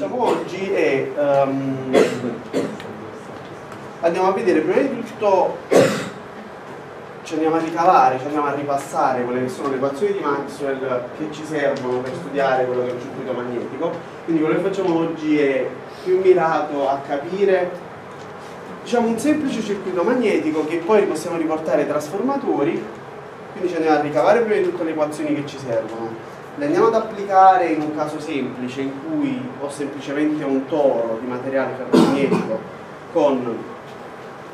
facciamo oggi è um, andiamo a vedere prima di tutto ci andiamo a ricavare, ci andiamo a ripassare quelle che sono le equazioni di Maxwell che ci servono per studiare quello che è un circuito magnetico. Quindi quello che facciamo oggi è più mirato a capire diciamo un semplice circuito magnetico che poi possiamo riportare ai trasformatori. Quindi ci andiamo a ricavare prima di tutto le equazioni che ci servono le andiamo ad applicare in un caso semplice in cui ho semplicemente un toro di materiale ferromagnetico con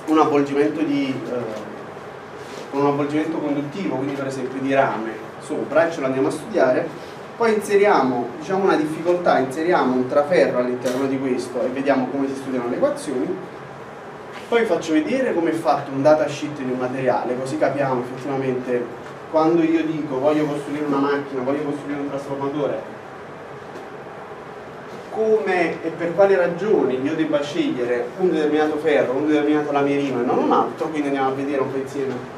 un avvolgimento, di, eh, un avvolgimento conduttivo, quindi per esempio di rame sopra e ce lo andiamo a studiare, poi inseriamo diciamo una difficoltà, inseriamo un traferro all'interno di questo e vediamo come si studiano le equazioni, poi faccio vedere come è fatto un datasheet di un materiale, così capiamo effettivamente quando io dico voglio costruire una macchina, voglio costruire un trasformatore, come e per quali ragioni io debba scegliere un determinato ferro, un determinato lamerino e non un altro, quindi andiamo a vedere un po' insieme.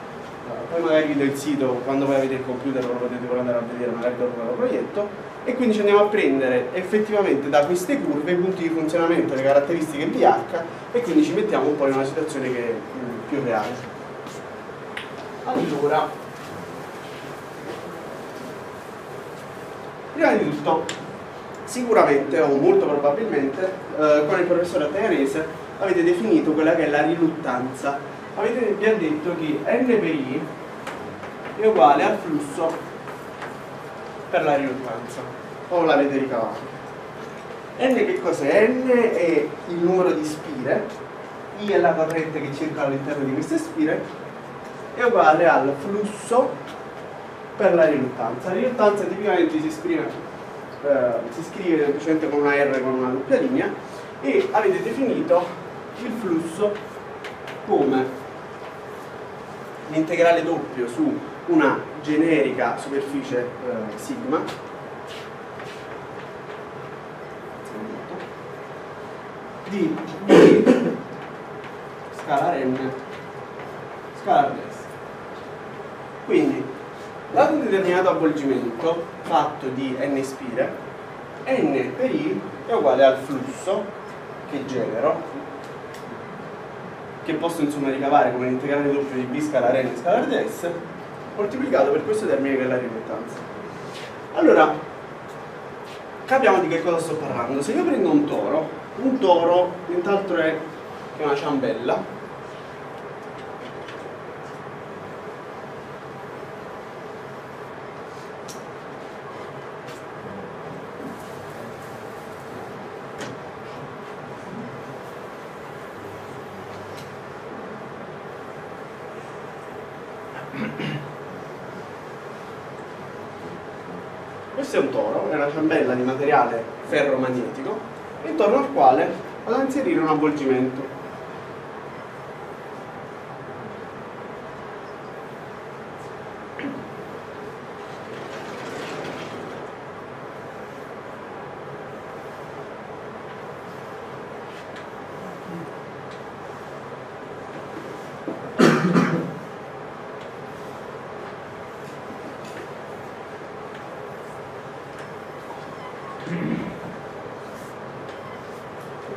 Poi magari vi do il sito, quando voi avete il computer lo potete andare a vedere, magari dopo lo proietto, e quindi ci andiamo a prendere effettivamente da queste curve i punti di funzionamento, le caratteristiche VH e quindi ci mettiamo un po' in una situazione che è più reale. Allora, Prima di tutto, sicuramente o molto probabilmente eh, con il professore Atteanese avete definito quella che è la riluttanza. Avete, vi ha detto che n per i è uguale al flusso per la riluttanza, o l'avete ricavato. n che cos'è? n è il numero di spire, i è la corrente che circola all'interno di queste spire, è uguale al flusso per la riluttanza. La riluttanza tipicamente si, esprime, eh, si scrive semplicemente con una R con una doppia linea e avete definito il flusso come l'integrale doppio su una generica superficie eh, sigma di, di scala n scala s. Quindi Dato un determinato avvolgimento fatto di n spire, n per i è uguale al flusso che genero, che posso insomma ricavare come l'integrale doppio di b scalare n scalare ds, moltiplicato per questo termine che è la riluttanza. Allora, capiamo di che cosa sto parlando. Se io prendo un toro, un toro, nient'altro è che una ciambella, Questo è un toro, è una ciambella di materiale ferromagnetico intorno al quale vado a inserire un avvolgimento.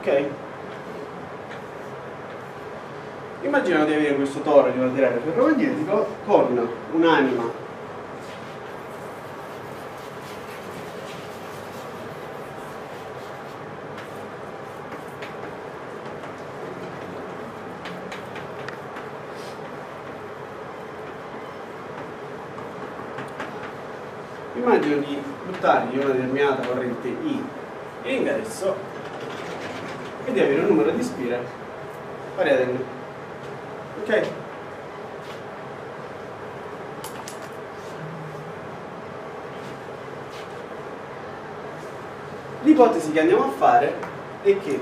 Ok? Immaginiamo di avere questo toro ferromagnetico con un'anima immagino di buttargli una determinata corrente I in ingresso e di avere un numero di spire n. Ok? L'ipotesi che andiamo a fare è che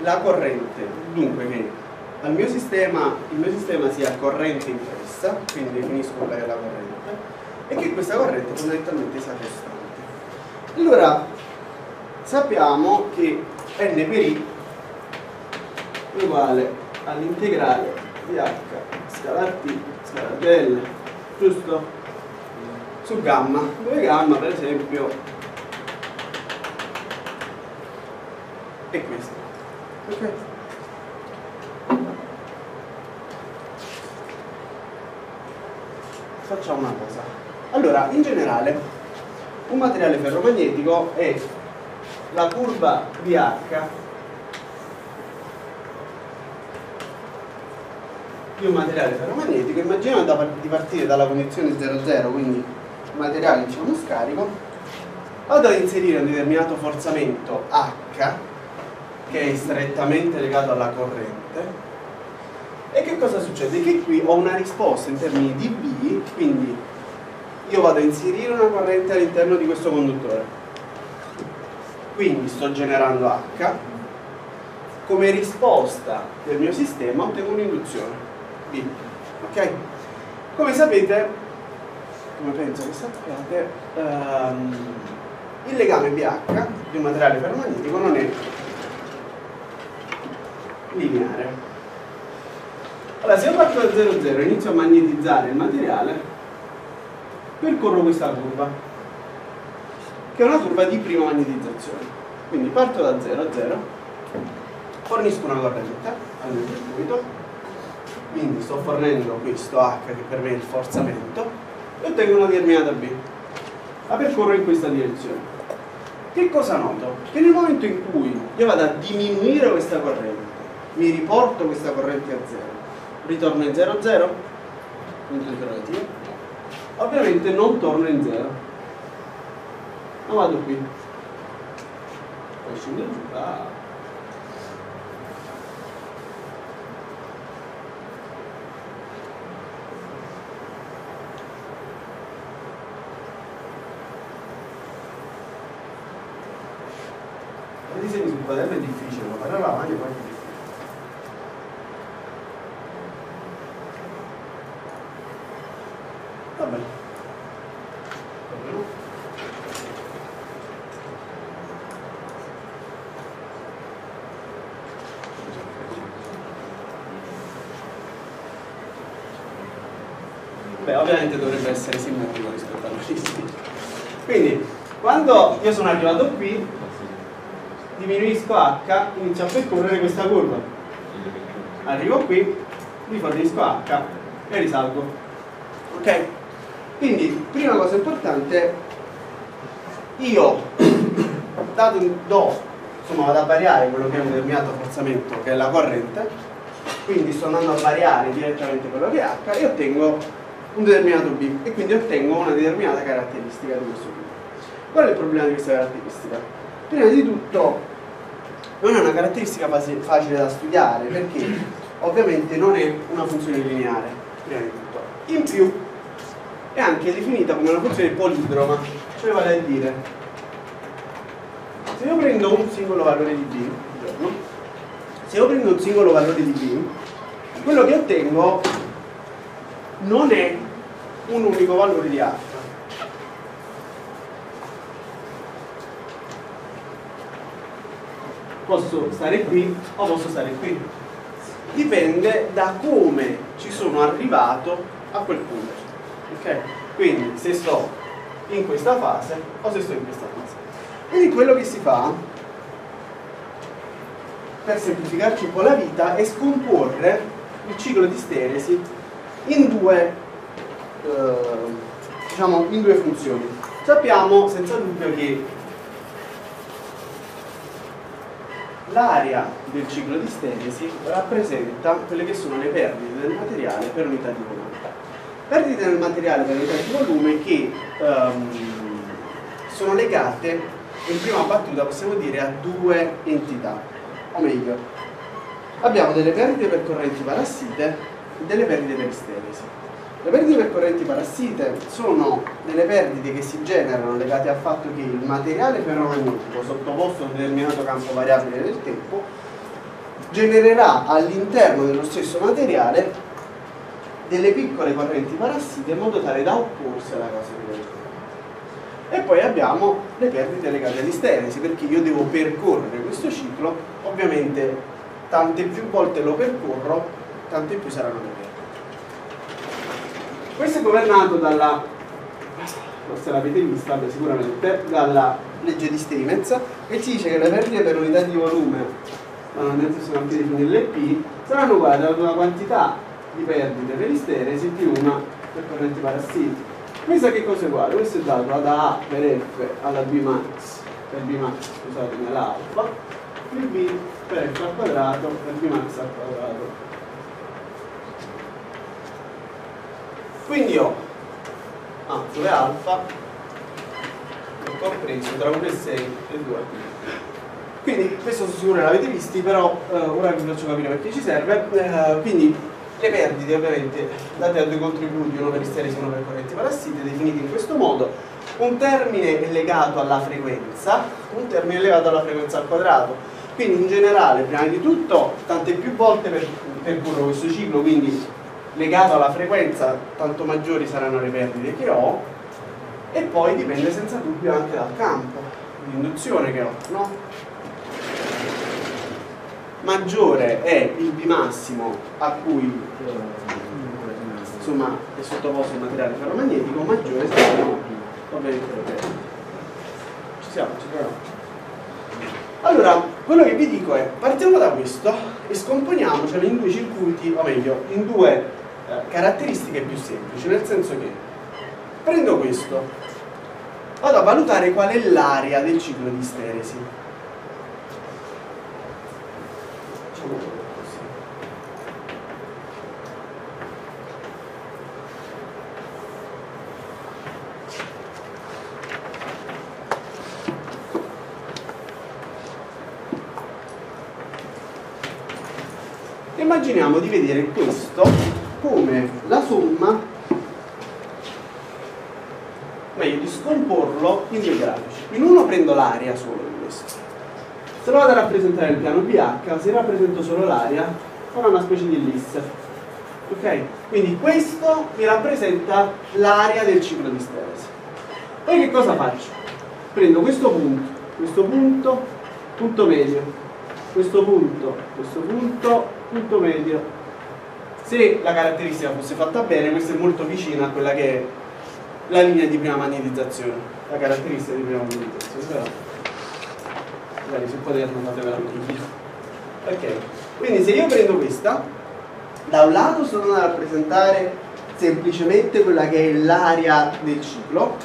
la corrente, dunque che al mio sistema, il mio sistema sia corrente impressa, quindi definisco che è la corrente, e che questa corrente fondamentalmente sia costante. Allora, sappiamo che n per i è uguale all'integrale di h scala t scala del giusto? su gamma dove gamma per esempio è questo. Ok? Facciamo una cosa. Allora, in generale, un materiale ferromagnetico è la curva di H di un materiale ferromagnetico. Immaginiamo di partire dalla condizione 0,0, quindi materiale diciamo scarico, vado a inserire un determinato forzamento H che è strettamente legato alla corrente. E che cosa succede? Che qui ho una risposta in termini di B, quindi io vado a inserire una corrente all'interno di questo conduttore. Quindi sto generando H. Come risposta del mio sistema ottengo un'induzione. B. Ok? come sapete come penso che sappiate um, il legame BH di un materiale ferromagnetico non è lineare allora se io parto da 0,0 e inizio a magnetizzare il materiale percorro questa curva che è una curva di prima magnetizzazione. Quindi parto da 0 a 0, fornisco una corrente al mio circuito, quindi sto fornendo questo H che per me è il forzamento e ottengo una determinata B. La percorro in questa direzione. Che cosa noto? Che nel momento in cui io vado a diminuire questa corrente, mi riporto questa corrente a 0, ritorno in 0 a 0, punto interrogativo, ovviamente non torno in 0, non vado qui. Poi scendo giù ah. disegni sul quaderno è difficile ma fare avanti poi è difficile va bene Beh, ovviamente dovrebbe essere simmetrico rispetto all'origine. Quindi, quando io sono arrivato qui, diminuisco H, inizio a percorrere questa curva. Arrivo qui, rifornisco H e risalgo. Ok? Quindi, prima cosa importante, io dato, do, insomma, vado a variare quello che è un determinato forzamento, che è la corrente, quindi sto andando a variare direttamente quello che è H e ottengo un determinato B e quindi ottengo una determinata caratteristica di questo B. Qual è il problema di questa caratteristica? Prima di tutto non è una caratteristica facile da studiare perché ovviamente non è una funzione lineare, prima di tutto. In più è anche definita come una funzione polidroma, cioè vale a dire se io prendo un singolo valore di B, se io prendo un singolo valore di B, quello che ottengo non è un unico valore di H. Posso stare qui o posso stare qui. Dipende da come ci sono arrivato a quel punto. Ok? Quindi se sto in questa fase o se sto in questa fase. Quindi quello che si fa per semplificarci un po' la vita è scomporre il ciclo di steresi in due, diciamo, in due funzioni. Sappiamo senza dubbio che l'area del ciclo di steresi rappresenta quelle che sono le perdite del materiale per unità di volume. Perdite del materiale per unità di volume che um, sono legate in prima battuta possiamo dire a due entità, o meglio, abbiamo delle perdite per correnti parassite delle perdite per isteresi. Le perdite per correnti parassite sono delle perdite che si generano legate al fatto che il materiale ferromagnetico sottoposto a un determinato campo variabile del tempo genererà all'interno dello stesso materiale delle piccole correnti parassite in modo tale da opporsi alla cosa di e poi abbiamo le perdite legate all'isteresi perché io devo percorrere questo ciclo ovviamente tante più volte lo percorro tante più saranno le. Questo è governato dalla forse l'avete vista, sicuramente, dalla legge di Stevens, che ci dice che le perdite per unità di volume, normalmente sono anche definite P, saranno uguali una quantità di perdite per isteresi più una per correnti parassiti. Questa che cosa è uguale? Questo è dato da A per F alla B max, per B max, scusatemi, all'alfa, più B per F al quadrato per B max al quadrato. Quindi ho A dove alfa è compreso tra 1 e 6 e 2. Quindi questo sicuro l'avete visti, però eh, ora vi faccio capire perché ci serve. Eh, quindi le perdite ovviamente date a due contributi, uno per isteresi e uno per correnti parassite, definiti in questo modo. Un termine è legato alla frequenza, un termine è legato alla frequenza al quadrato. Quindi in generale, prima di tutto, tante più volte per, percorro questo ciclo, quindi legato alla frequenza, tanto maggiori saranno le perdite che ho, e poi dipende senza dubbio anche dal campo di induzione che ho, no? Maggiore è il B massimo a cui insomma, è sottoposto il materiale ferromagnetico, maggiore saranno ovviamente le perdite. Ci siamo, ci proviamo. Allora, quello che vi dico è, partiamo da questo e scomponiamocelo in due circuiti, o meglio, in due eh, caratteristiche più semplici, nel senso che prendo questo, vado a valutare qual è l'area del ciclo di steresi. Immaginiamo di vedere questo come la somma, meglio di in due grafici. In uno prendo l'area solo di questo. Se lo vado a rappresentare nel piano BH, se rappresento solo l'area, farà una specie di lisse. Ok? Quindi questo mi rappresenta l'area del ciclo di steresi. Poi che cosa faccio? Prendo questo punto, questo punto, punto medio, questo punto, questo punto, punto medio, se la caratteristica fosse fatta bene, questa è molto vicina a quella che è la linea di prima magnetizzazione, la caratteristica di prima magnetizzazione, però magari se potete fatevela meglio. Ok, quindi se io prendo questa, da un lato sono a rappresentare semplicemente quella che è l'area del ciclo,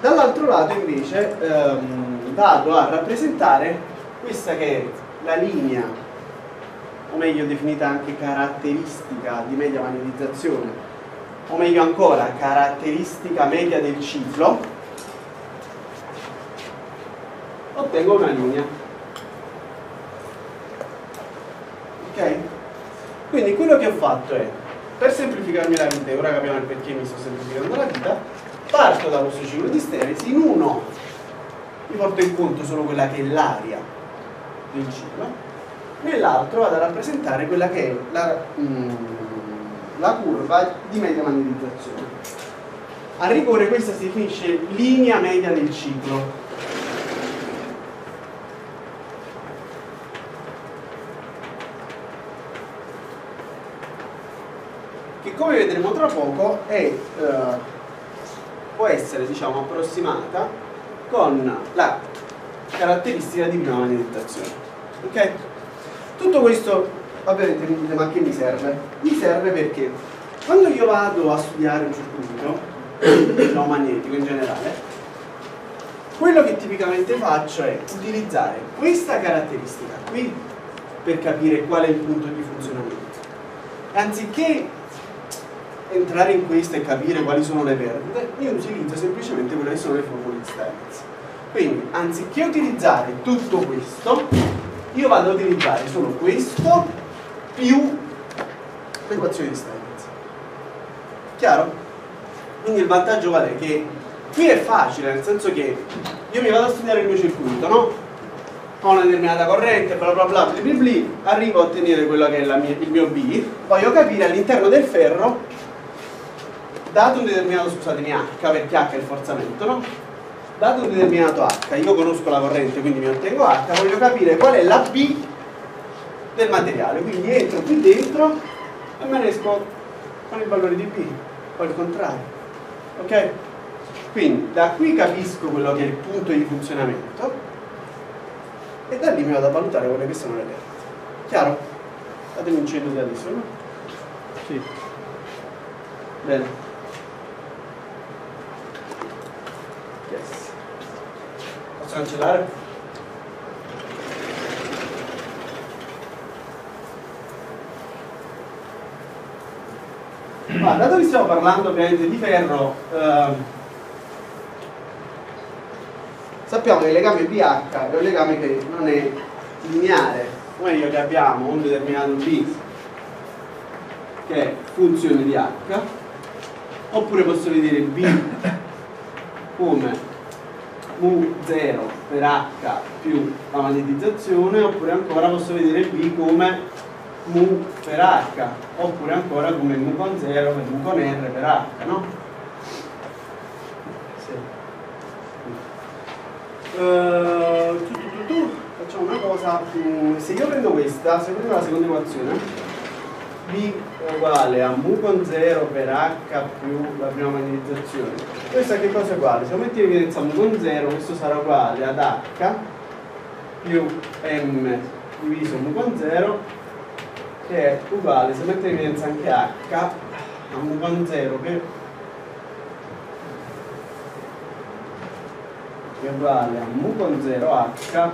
dall'altro lato invece ehm, vado a rappresentare questa che è la linea o meglio definita anche caratteristica di media magnetizzazione, o meglio ancora caratteristica media del ciclo, ottengo una linea. Ok? Quindi quello che ho fatto è, per semplificarmi la vita, e ora capiamo il perché mi sto semplificando la vita, parto da questo ciclo di steresi, in uno mi porto in conto solo quella che è l'aria del ciclo, nell'altro vado a rappresentare quella che è la, mm, la curva di media magnetizzazione. A rigore questa si definisce linea media del ciclo. Che come vedremo tra poco è, eh, può essere diciamo, approssimata con la caratteristica di prima magnetizzazione. Okay? Tutto questo ovviamente mi dite ma che mi serve? Mi serve perché quando io vado a studiare un circuito, diciamo magnetico in generale, quello che tipicamente faccio è utilizzare questa caratteristica qui per capire qual è il punto di funzionamento. Anziché entrare in questa e capire quali sono le perdite, io utilizzo semplicemente quelle che sono le formule di Stearns. Quindi, anziché utilizzare tutto questo, io vado a utilizzare solo questo più l'equazione di Steinmetz. Chiaro? Quindi il vantaggio qual è? Che qui è facile, nel senso che io mi vado a studiare il mio circuito, no? Ho una determinata corrente, bla bla bla, bla, bla, bla arrivo a ottenere quello che è mia, il mio B, voglio capire all'interno del ferro, dato un determinato, scusatemi, H, perché H è il forzamento, no? dato un determinato H, io conosco la corrente quindi mi ottengo H, voglio capire qual è la B del materiale, quindi entro qui dentro e me ne esco con il valore di B, o il contrario, ok? Quindi da qui capisco quello che è il punto di funzionamento e da lì mi vado a valutare quelle che sono le perdite. Chiaro? Fatemi un cenno di adesso, no? Sì. Bene. Yes. Posso cancellare? Ma dato che stiamo parlando ovviamente di ferro, ehm, sappiamo che il legame pH è un legame che non è lineare, o meglio che abbiamo un determinato B che è funzione di H, oppure posso vedere B come mu0 per H più la magnetizzazione, oppure ancora posso vedere B come mu per h oppure ancora come mu con 0 per mu con r per h no? Sì. Uh, tu, tu, tu, facciamo una cosa mm, se io prendo questa se prendo la seconda equazione b uguale a mu con 0 per h più la prima magnetizzazione questa che cosa è uguale? se metti in evidenza mu con 0 questo sarà uguale ad h più m diviso mu con 0 che è uguale, se metto in evidenza anche h, a mu con 0 che è uguale a mu con 0 h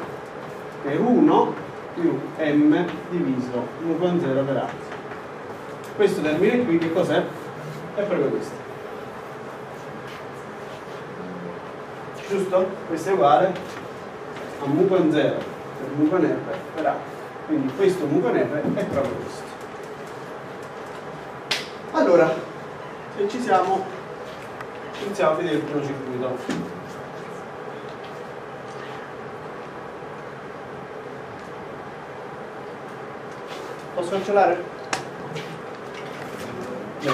per 1 più m diviso mu con 0 per h. Questo termine qui che cos'è? È proprio questo. Giusto? Questo è uguale a mu con 0 per mu con r per h quindi questo mu con r è proprio questo. Allora se ci siamo iniziamo a vedere il circuito posso cancellare? Beh,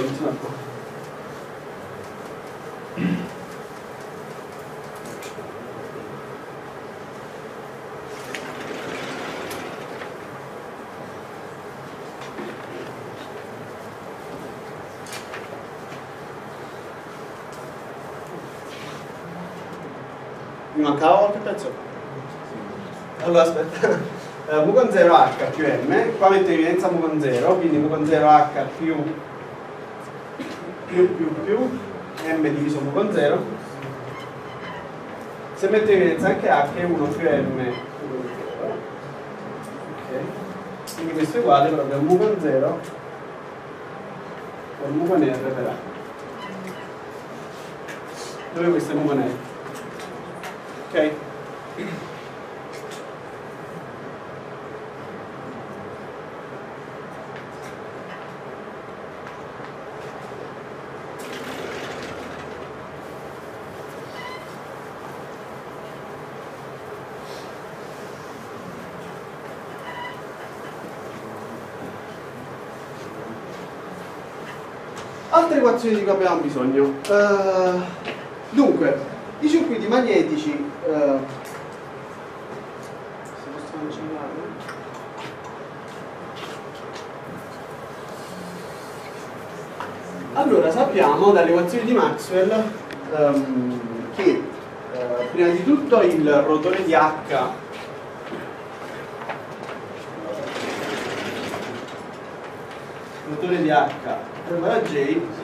qua mancava qualche pezzo? Allora aspetta. Uh, mu con 0h più m, qua metto in evidenza mu con 0, quindi mu con 0h più più più più m diviso mu con 0. Se metto in evidenza anche h è 1 più m okay. Quindi questo è uguale proprio a mu con 0 per mu con r per h. Dove questo è mu con r? Ok? Equazioni di cui abbiamo bisogno. Uh, dunque, i circuiti magnetici eh, allora sappiamo dalle equazioni di Maxwell um, che uh, prima di tutto il rotore di H rotore di H è uguale a J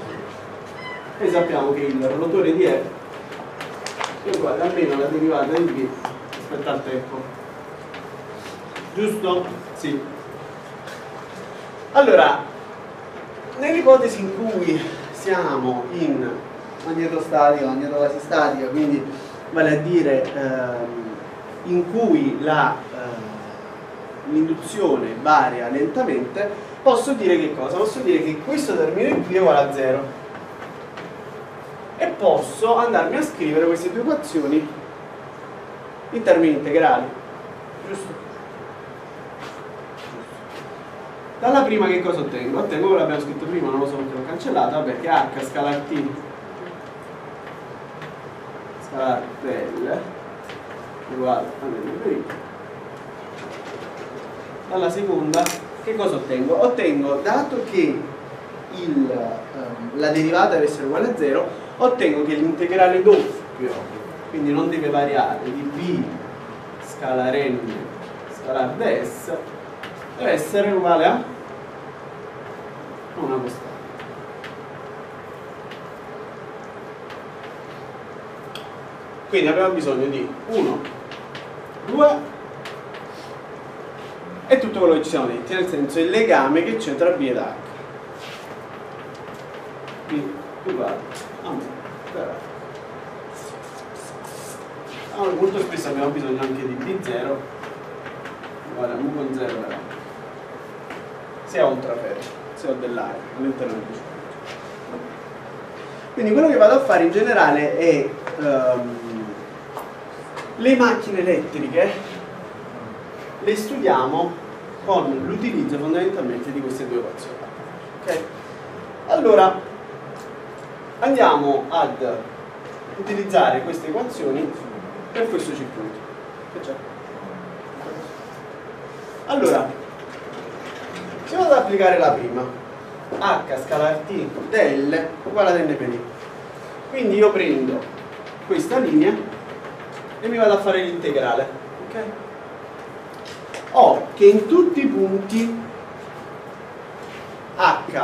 e sappiamo che il rotore di E è uguale almeno la derivata di b rispetto al tempo giusto? sì allora nell'ipotesi in cui siamo in magnetostatica, magnetogassistatica quindi vale a dire ehm, in cui l'induzione eh, varia lentamente posso dire che cosa? posso dire che questo termine qui è uguale a 0 e posso andarmi a scrivere queste due equazioni in termini integrali giusto? dalla prima che cosa ottengo? ottengo quello che abbiamo scritto prima non lo so perché l'ho cancellata perché h scalar t scalar del uguale a meno dalla seconda che cosa ottengo? ottengo dato che il, um, la derivata deve essere uguale a 0 ottengo che l'integrale doppio, quindi non deve variare, di b scalar n scalar ds, deve essere uguale a una costante. Quindi abbiamo bisogno di 1, 2 e tutto quello che ci siamo detti, nel senso il legame che c'è tra B ed H. Quindi uguale a me per H. Allora, molto spesso abbiamo bisogno anche di B0 uguale a mu con 0 per A. Se ho un trafero, se ho dell'area all'interno del circuito. Quindi quello che vado a fare in generale è ehm, le macchine elettriche le studiamo con l'utilizzo fondamentalmente di queste due equazioni. Okay? Allora, andiamo ad utilizzare queste equazioni per questo circuito. Allora, se vado ad applicare la prima, h scalar t del uguale ad n per i. Quindi io prendo questa linea e mi vado a fare l'integrale ok? ho che in tutti i punti h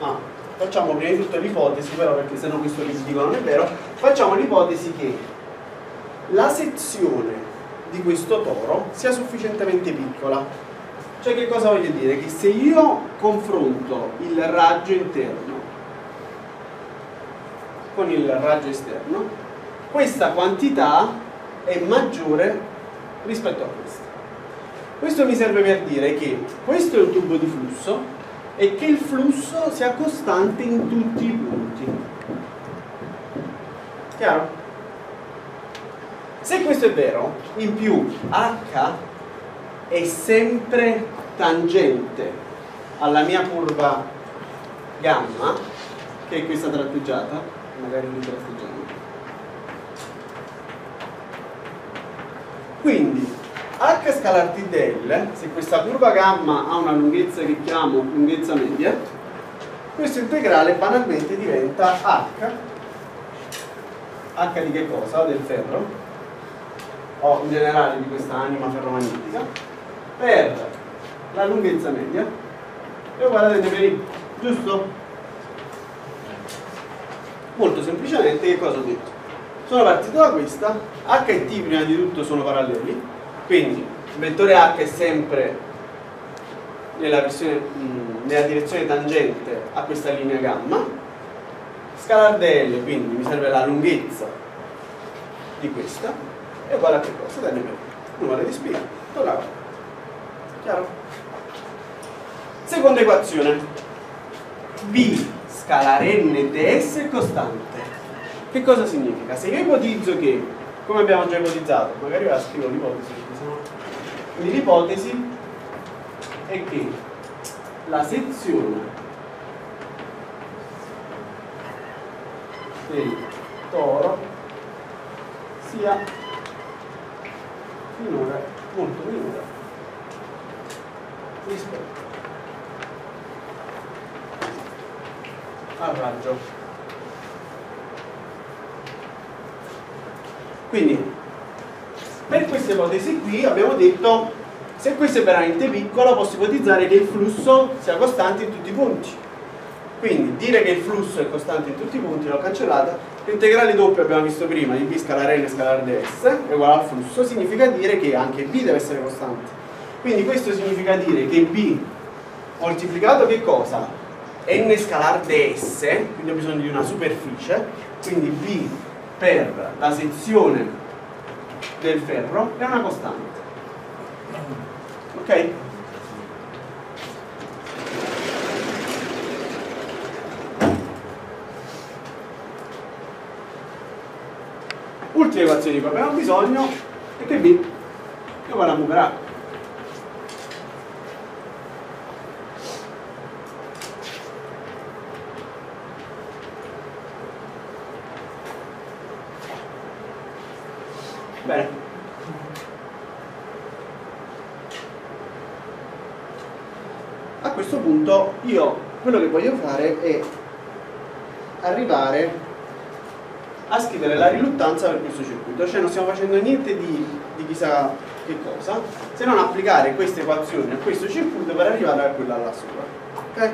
ah, facciamo prima di tutto l'ipotesi però perché sennò questo che dico non è vero facciamo l'ipotesi che la sezione di questo toro sia sufficientemente piccola cioè che cosa voglio dire? che se io confronto il raggio interno con il raggio esterno questa quantità è maggiore rispetto a questa. Questo mi serve per dire che questo è un tubo di flusso e che il flusso sia costante in tutti i punti. Chiaro? Se questo è vero, in più H è sempre tangente alla mia curva gamma, che è questa tratteggiata, magari li tratteggiamo Quindi h scalar t del, se questa curva gamma ha una lunghezza che chiamo lunghezza media, questo integrale banalmente diventa h, h di che cosa? Del ferro, o in generale di questa anima ferromagnetica, per la lunghezza media è uguale ad n per i, giusto? Molto semplicemente che cosa ho detto? sono partito da questa, H e T prima di tutto sono paralleli, quindi il vettore H è sempre nella, versione, nella direzione tangente a questa linea gamma, scalar del, quindi mi serve la lunghezza di questa, uguale a che cosa? Da n numero di torna qua. Chiaro? Seconda equazione, B scalar n ds è costante che cosa significa? Se io ipotizzo che, come abbiamo già ipotizzato, magari ora scrivo l'ipotesi, quindi l'ipotesi è che la sezione del toro sia minore, molto minore. Rispetto. Al raggio Quindi, per questa ipotesi qui abbiamo detto se questo è veramente piccolo posso ipotizzare che il flusso sia costante in tutti i punti. Quindi dire che il flusso è costante in tutti i punti l'ho cancellata. L'integrale doppio abbiamo visto prima di b scalare n scalare ds è uguale al flusso, significa dire che anche b deve essere costante. Quindi questo significa dire che b moltiplicato che cosa? n scalar ds, quindi ho bisogno di una superficie, quindi b per la sezione del ferro è una costante. Ok? Ultima equazione di cui abbiamo bisogno è che B è uguale a mu per A. Bene. A questo punto io quello che voglio fare è arrivare a scrivere la riluttanza per questo circuito, cioè non stiamo facendo niente di, di chissà che cosa, se non applicare queste equazioni a questo circuito per arrivare a quella là sopra. Ok?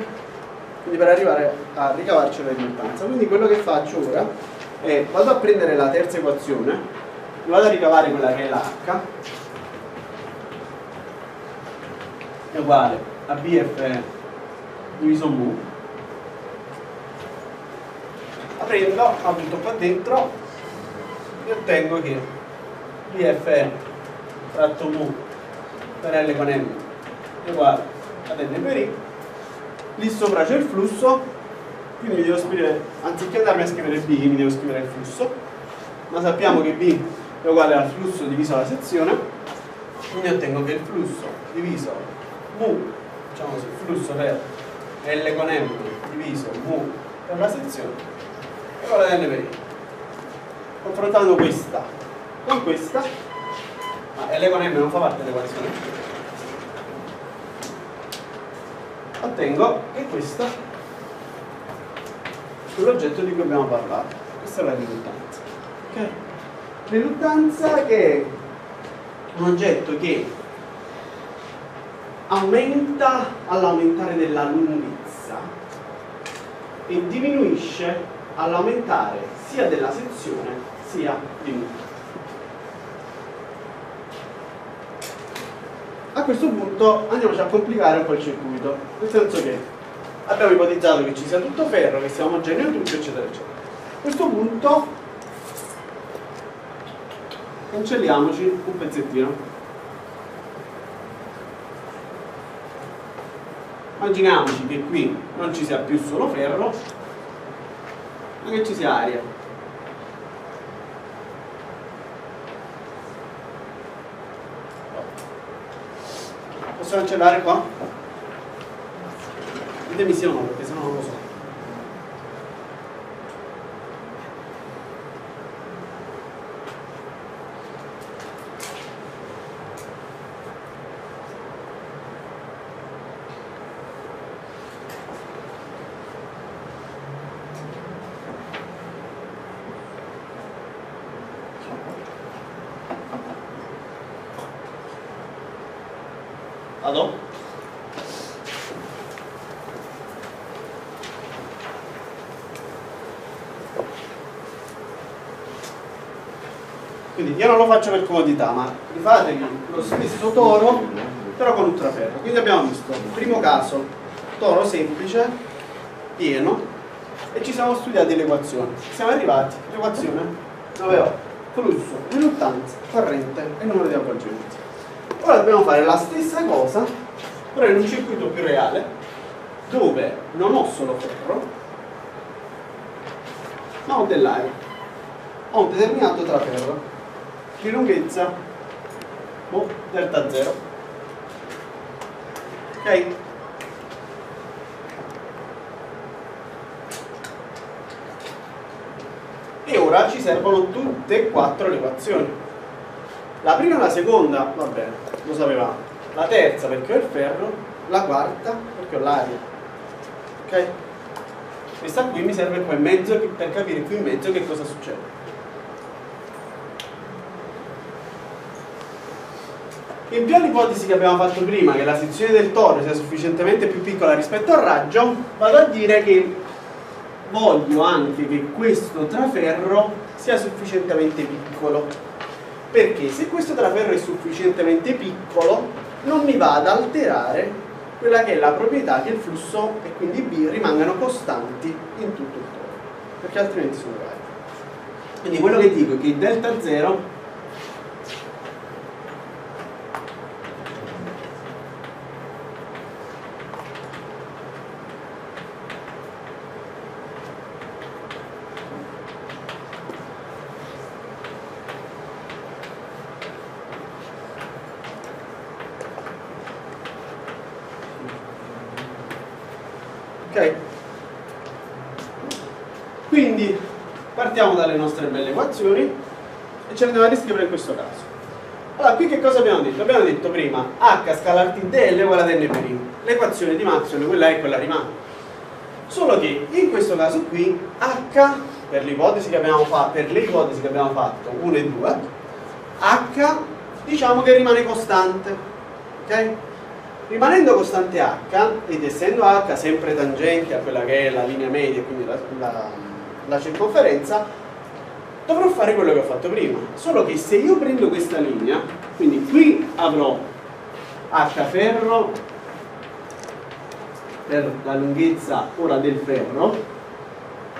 Quindi per arrivare a ricavarci la riluttanza. Quindi quello che faccio ora è vado a prendere la terza equazione, vado a ricavare quella che è la H, è uguale a BF diviso mu prendo, butto qua dentro e ottengo che BFN tratto mu per L con M è uguale ad N per I lì sopra c'è il flusso quindi mi devo scrivere anziché andarmi a scrivere B mi devo scrivere il flusso ma sappiamo che B è uguale al flusso diviso la sezione quindi ottengo che il flusso diviso mu diciamo così, flusso per L con M diviso mu per la sezione allora n per i confrontando questa con questa. Ma L con M non fa parte dell'equazione ottengo che questa è l'oggetto di cui abbiamo parlato. Questa è la riluttanza. Ok? riluttanza che è un oggetto che aumenta all'aumentare della lunghezza e diminuisce all'aumentare sia della sezione sia di nucleo. A questo punto andiamoci a complicare un po' il circuito, nel senso che abbiamo ipotizzato che ci sia tutto ferro, che sia omogeneo tutto, eccetera, eccetera. A questo punto cancelliamoci un pezzettino. Immaginiamoci che qui non ci sia più solo ferro, che ci sia aria. Posso cancellare qua? Ditemi sì o no, perché sennò non lo so. Vado? Quindi io non lo faccio per comodità, ma rifatevi lo stesso toro, però con ultraferro. Quindi abbiamo visto, primo caso, toro semplice, pieno, e ci siamo studiati l'equazione. Siamo arrivati, l'equazione 9 ho flusso, riluttanza, corrente e numero di avvolgimenti. Ora dobbiamo fare la stessa cosa, però in un circuito più reale, dove non ho solo ferro, ma ho dell'aria. Ho un determinato traferro di lunghezza boh, delta 0. Ok? E ora ci servono tutte e quattro le equazioni. La prima e la seconda, va bene, lo sapevamo. La terza perché ho il ferro, la quarta perché ho l'aria. Ok? Questa qui mi serve qua mezzo per capire qui in mezzo che cosa succede. In più all'ipotesi che abbiamo fatto prima, che la sezione del toro sia sufficientemente più piccola rispetto al raggio, vado a dire che voglio anche che questo traferro sia sufficientemente piccolo perché se questo traferro è sufficientemente piccolo non mi va ad alterare quella che è la proprietà che il flusso e quindi B rimangano costanti in tutto il toro perché altrimenti sono uguali quindi quello che dico è che delta 0 Quindi partiamo dalle nostre belle equazioni e ce ne andiamo a riscrivere in questo caso. Allora, qui che cosa abbiamo detto? Abbiamo detto prima h scalar t del è uguale ad n per i. L'equazione di Maxwell, quella è quella rimane. Solo che in questo caso qui H, per, l'ipotesi che abbiamo fatto, per le ipotesi che abbiamo fatto, 1 e 2, H diciamo che rimane costante. ok? Rimanendo costante H ed essendo H sempre tangente a quella che è la linea media, quindi la, la, la circonferenza, dovrò fare quello che ho fatto prima. Solo che se io prendo questa linea, quindi qui avrò H ferro per la lunghezza ora del ferro,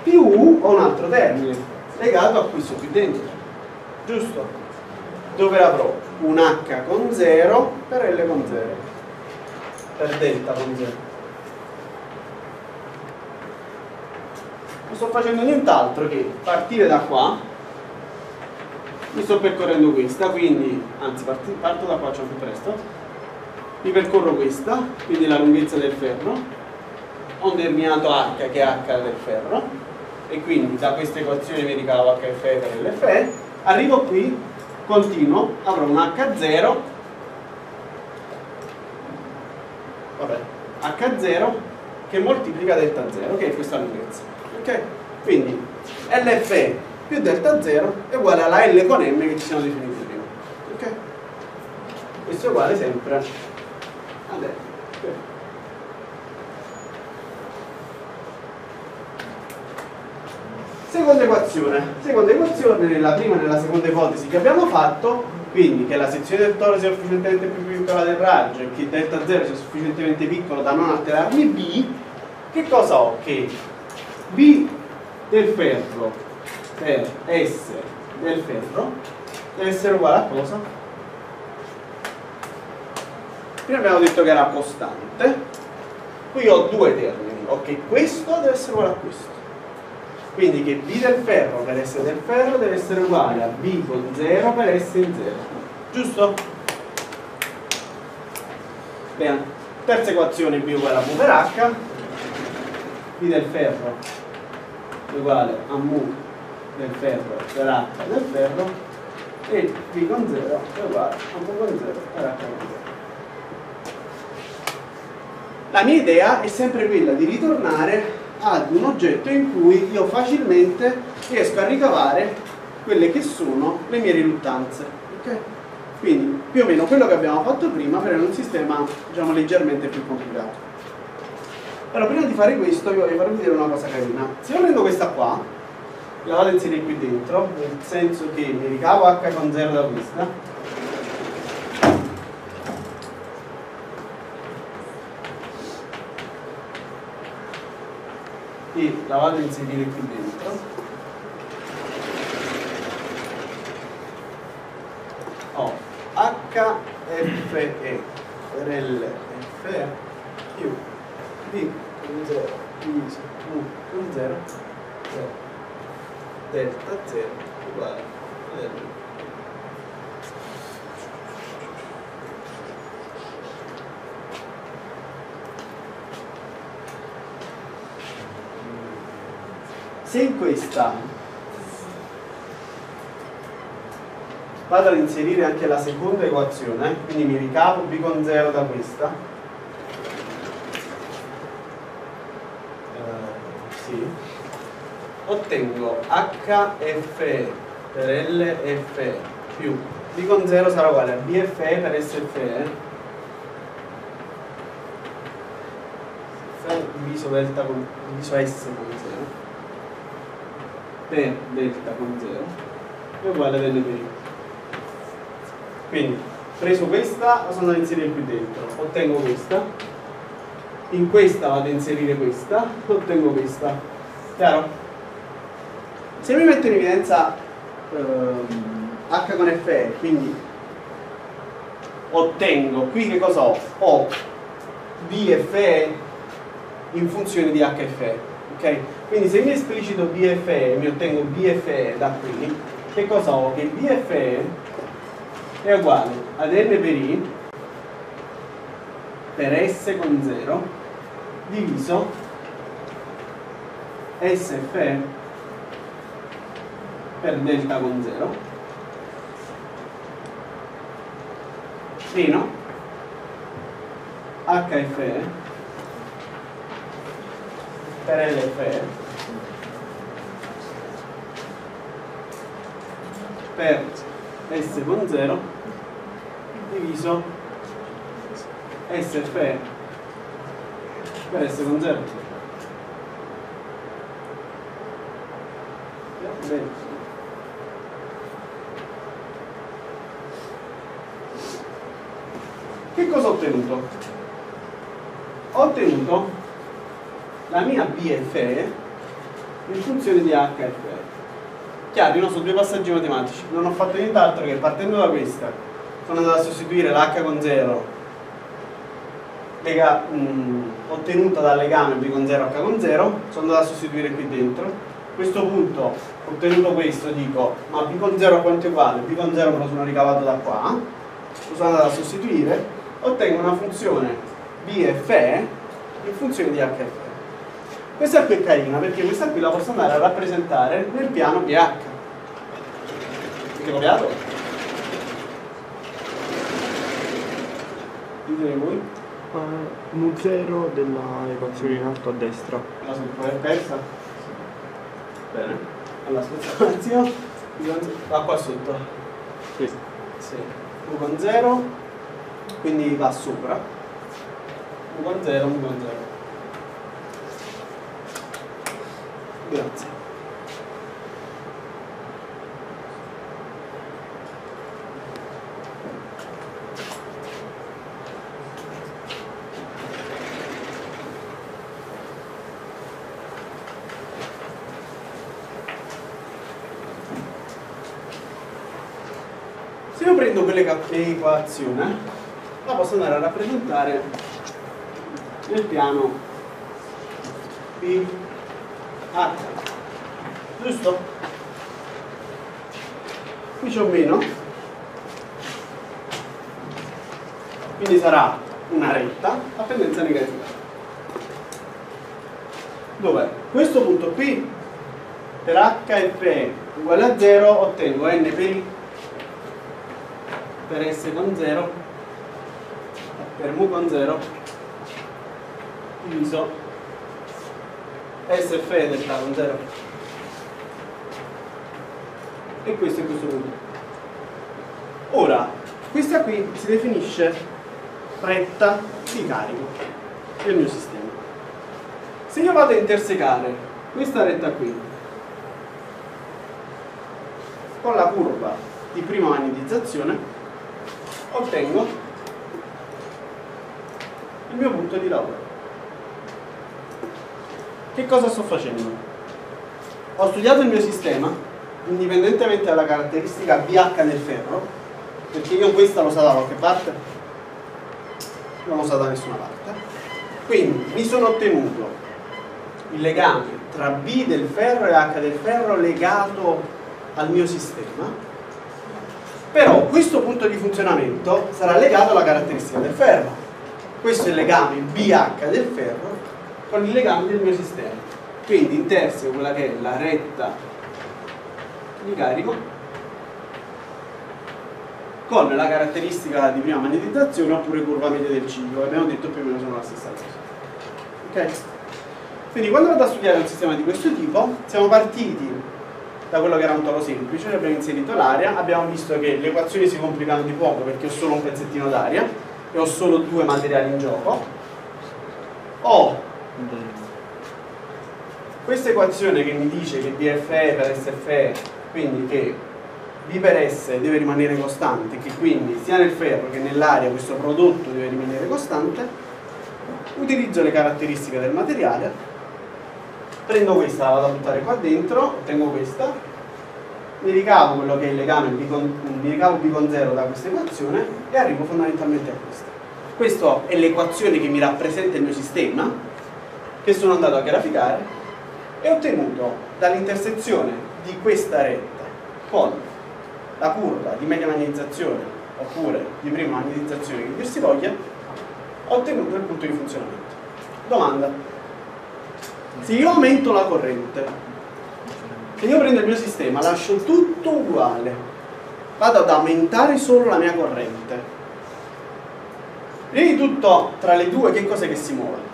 più ho un altro termine legato a questo qui dentro, giusto? Dove avrò un H con 0 per L con 0, per delta con 0. Non sto facendo nient'altro che partire da qua, mi sto percorrendo questa, quindi, anzi parto da qua, c'è più presto, mi percorro questa, quindi la lunghezza del ferro, ho un determinato H che è H del ferro e quindi da questa equazione mi ricavo HFE per LFE arrivo qui, continuo, avrò un H0 vabbè, H0 che moltiplica delta 0 che è questa lunghezza ok? quindi LFE più delta 0 è uguale alla L con M che ci siamo definiti prima ok? questo è uguale sempre a delta Seconda equazione. Seconda equazione, nella prima e nella seconda ipotesi che abbiamo fatto, quindi che la sezione del toro sia sufficientemente più piccola del raggio e che delta 0 sia sufficientemente piccolo da non alterarmi B, che cosa ho? Che B del ferro per S del ferro deve essere uguale a cosa? Prima abbiamo detto che era costante, qui ho due termini, ho che questo deve essere uguale a questo. Quindi che B del ferro per S del ferro deve essere uguale a B con 0 per S in 0 giusto? bene. Terza equazione B uguale a mu per H. B del ferro uguale a mu del ferro per H del ferro e B con 0 è uguale a mu con 0 per H con 0 la mia idea è sempre quella di ritornare ad un oggetto in cui io facilmente riesco a ricavare quelle che sono le mie riluttanze. Okay? Quindi più o meno quello che abbiamo fatto prima però in un sistema diciamo, leggermente più complicato. Allora prima di fare questo vi voglio farvi vedere una cosa carina. Se io prendo questa qua, la inserire qui dentro, nel senso che mi ricavo H con 0 da questa, e la vado a inserire qui dentro. Ho HFE per LFE più B con 0 diviso con 0 0 delta 0 uguale a L. Se in questa vado ad inserire anche la seconda equazione quindi mi ricavo b con 0 da questa eh, sì, ottengo HFE per LFE più b con 0 sarà uguale a BFE per SFE diviso delta con diviso S con 0 per delta con 0 è uguale ad n per i. Quindi, preso questa, la sono andato a inserire qui dentro, ottengo questa, in questa vado a inserire questa, ottengo questa. Chiaro? Se mi metto in evidenza ehm, H con Fe, quindi ottengo, qui che cosa ho? Ho B e Fe in funzione di H e Fe, ok? Quindi se mi esplicito BFE e mi ottengo BFE da qui, che cosa ho? Che BFE è uguale ad N per I per S con 0 diviso SFE per delta con 0 meno HFE per LFE per S con 0 diviso SFE per S con 0 bene Che cosa ho ottenuto? Ho ottenuto la mia BFE in funzione di HFE. Chiaro, non sono due passaggi matematici, non ho fatto nient'altro che partendo da questa sono andato a sostituire l'H con 0 lega, mh, ottenuta dal legame B con 0 H con 0 sono andato a sostituire qui dentro a questo punto ottenuto questo dico ma B con 0 quanto è uguale? B con 0 me lo sono ricavato da qua lo sono andato a sostituire ottengo una funzione BFE in funzione di HFE. Questa qui è carina perché questa qui la posso andare a rappresentare nel piano BH. Avete copiato? Dite voi? Uh, mu0 della equazione in alto a destra. La sono persa? Bene. Allora aspetta un attimo. Va qua sotto. Sì. Sì. U con 0 quindi va sopra. U con 0 u con 0 grazie. Se io prendo quell'equazione la posso andare a rappresentare nel piano B H giusto? qui c'è un meno. Quindi sarà una retta a pendenza negativa. Dove questo punto qui per h e p uguale a 0 ottengo n per i per s con 0 per mu con 0 diviso sfe delta con 0 e questo è questo punto. Ora questa qui si definisce retta di carico del mio sistema. Se io vado a intersecare questa retta qui con la curva di prima magnetizzazione ottengo il mio punto di lavoro. Che cosa sto facendo? Ho studiato il mio sistema, indipendentemente dalla caratteristica BH nel ferro, perché io questa l'ho usata da qualche parte, non l'ho usata da nessuna parte. Quindi mi sono ottenuto il legame tra B del ferro e H del ferro legato al mio sistema, però questo punto di funzionamento sarà legato alla caratteristica del ferro questo è il legame BH del ferro con il legame del mio sistema. Quindi interseco quella che è la retta di carico con la caratteristica di prima magnetizzazione oppure curva media del ciclo. Abbiamo detto più o meno sono la stessa cosa. Ok? quindi quando vado a studiare un sistema di questo tipo siamo partiti da quello che era un toro semplice abbiamo inserito l'aria abbiamo visto che le equazioni si complicano di poco perché ho solo un pezzettino d'aria e ho solo due materiali in gioco. Ho questa equazione che mi dice che BFE per SFE quindi che B per S deve rimanere costante che quindi sia nel ferro che nell'aria questo prodotto deve rimanere costante utilizzo le caratteristiche del materiale prendo questa, la vado a buttare qua dentro ottengo questa mi ricavo quello che è il legame mi ricavo B con 0 da questa equazione e arrivo fondamentalmente a questa. Questa è l'equazione che mi rappresenta il mio sistema, che sono andato a graficare e ho ottenuto dall'intersezione di questa retta con la curva di media magnetizzazione oppure di prima magnetizzazione che dir si voglia, ho ottenuto il punto di funzionamento. Domanda. Se io aumento la corrente se io prendo il mio sistema, lascio tutto uguale, vado ad aumentare solo la mia corrente. Prima di tutto, tra le due, che cos'è che si muove?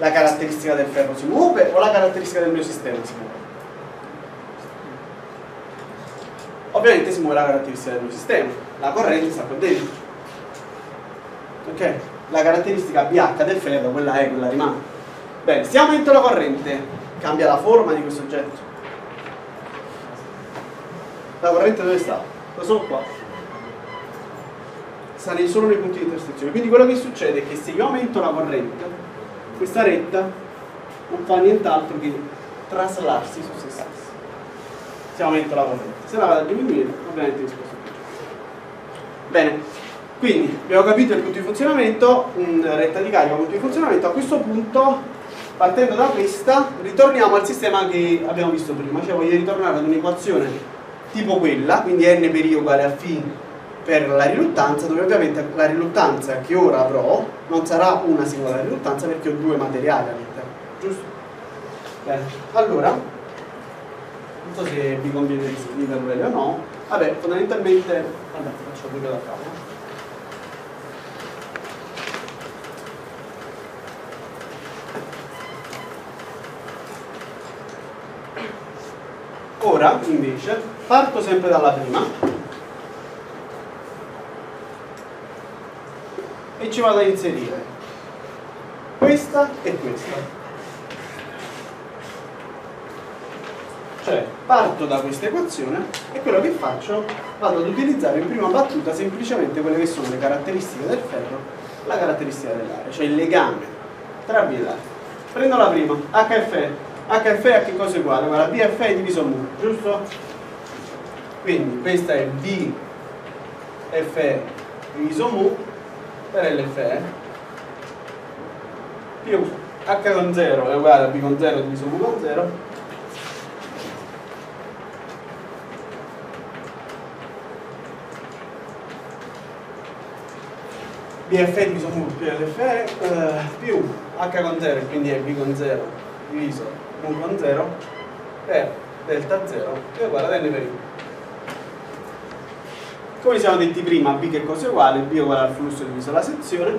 la caratteristica del ferro si muove o la caratteristica del mio sistema si muove? Ovviamente si muove la caratteristica del mio sistema, la corrente sta qua dentro. Ok? La caratteristica BH del ferro, quella è, quella rimane. Bene, se aumento la corrente, cambia la forma di questo oggetto. La corrente dove sta? Lo sono qua. Sta solo nei punti di intersezione. Quindi quello che succede è che se io aumento la corrente, questa retta non fa nient'altro che traslarsi su se stessa. Se aumento la corrente. Se la vado a diminuire, ovviamente mi sposto più. Bene, quindi abbiamo capito il punto di funzionamento, retta di carica, punto di funzionamento. A questo punto, partendo da questa, ritorniamo al sistema che abbiamo visto prima, cioè voglio ritornare ad un'equazione tipo quella, quindi n per i uguale a φ per la riluttanza, dove ovviamente la riluttanza che ora avrò non sarà una singola riluttanza perché ho due materiali all'interno, giusto? Bene, allora, non so se vi conviene scrivervele o no, vabbè, fondamentalmente, vabbè, faccio proprio da capo. Ora, invece, parto sempre dalla prima e ci vado a inserire questa e questa. Cioè, parto da questa equazione e quello che faccio vado ad utilizzare in prima battuta semplicemente quelle che sono le caratteristiche del ferro, la caratteristica dell'aria, cioè il legame tra B e l'area. Prendo la prima, HFE HFE a che cosa è uguale? Uguale a BFE diviso mu, giusto? Quindi questa è BFE diviso mu per LFE più H con 0 è uguale a B con 0 diviso mu con 0 BFE diviso mu più LFE eh, più H con 0 quindi è B con 0 diviso mu con 0 per delta 0 è uguale ad n per i. Come siamo detti prima, B che cosa è uguale? B è uguale al flusso diviso la sezione.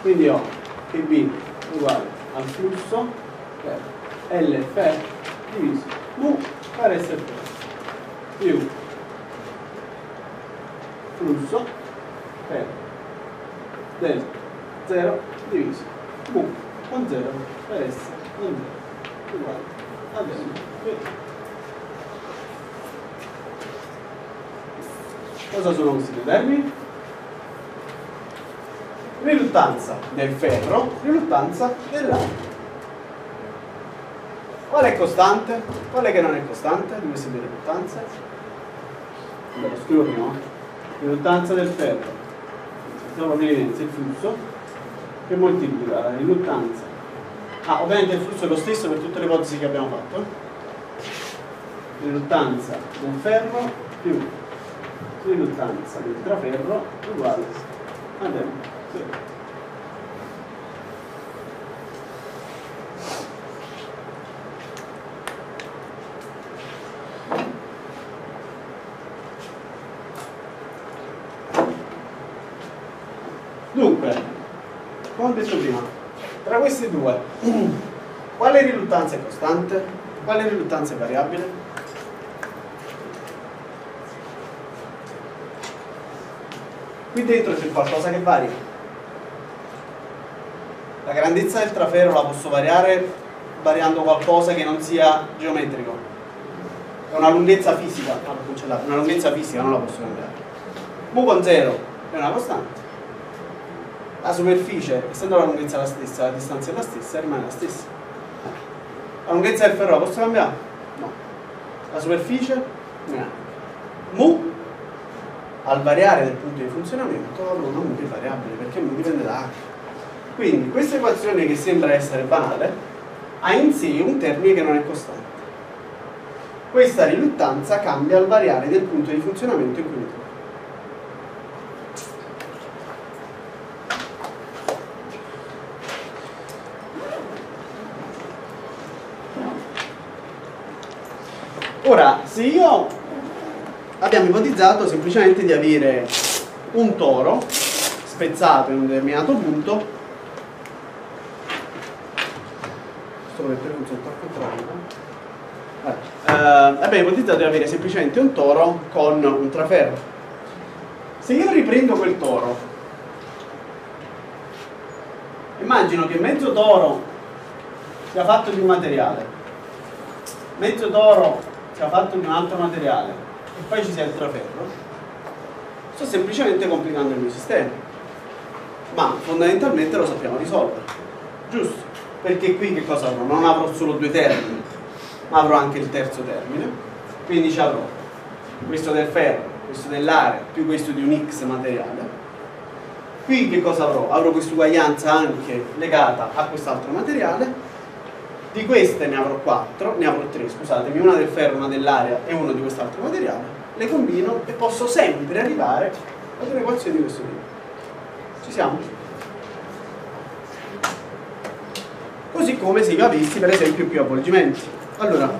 Quindi ho che B è uguale al flusso per LF diviso mu per SF più flusso per delta 0 diviso con 0 per essere non 0 uguale. A 0 cosa sono questi due termini? riluttanza del ferro riluttanza dell'acqua qual è costante? qual è che non è costante? Di queste due riluttanze? Lo scrivo prima riluttanza del ferro. Il flusso che moltiplica la riluttanza. Ah, ovviamente il flusso è lo stesso per tutte le ipotesi che abbiamo fatto. Riluttanza del ferro più riluttanza del traferro uguale a delta. Sì. Dunque, come ho detto prima, tra questi due, quale riluttanza è costante? Quale riluttanza è variabile? Qui dentro c'è qualcosa che varia. La grandezza del trafero la posso variare variando qualcosa che non sia geometrico. È una lunghezza fisica, una lunghezza fisica non la posso cambiare. Mu con 0 è una costante la superficie, essendo la lunghezza la stessa, la distanza è la stessa, rimane la stessa. La lunghezza del ferro la posso cambiare? No. La superficie? No. Mu, al variare del punto di funzionamento, avrò una mu che variabile, perché mu dipende da H. Quindi questa equazione che sembra essere banale, ha in sé un termine che non è costante. Questa riluttanza cambia al variare del punto di funzionamento in cui mi trovo. Ora, se io abbiamo ipotizzato semplicemente di avere un toro spezzato in un determinato punto che il telefono sotto al contrario. Eh, abbiamo ipotizzato di avere semplicemente un toro con un traferro. Se io riprendo quel toro, immagino che mezzo toro sia fatto di un materiale, mezzo toro sia fatto di un altro materiale e poi ci sia il traferro, sto semplicemente complicando il mio sistema. Ma fondamentalmente lo sappiamo risolvere. Giusto? Perché qui che cosa avrò? Non avrò solo due termini, ma avrò anche il terzo termine. Quindi ci avrò questo del ferro, questo dell'area, più questo di un X materiale. Qui che cosa avrò? Avrò questa uguaglianza anche legata a quest'altro materiale. Di queste ne avrò quattro, ne avrò tre, scusatemi, una del ferro, una dell'area e uno di quest'altro materiale. Le combino e posso sempre arrivare ad un'equazione di questo tipo. Ci siamo? Così come se io avessi per esempio più avvolgimenti. Allora,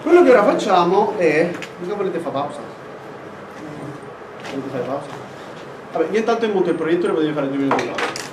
quello che ora facciamo è... Cosa volete fare pausa? Volete fare pausa? Vabbè, io intanto monto il proiettore potete fare due minuti di pausa.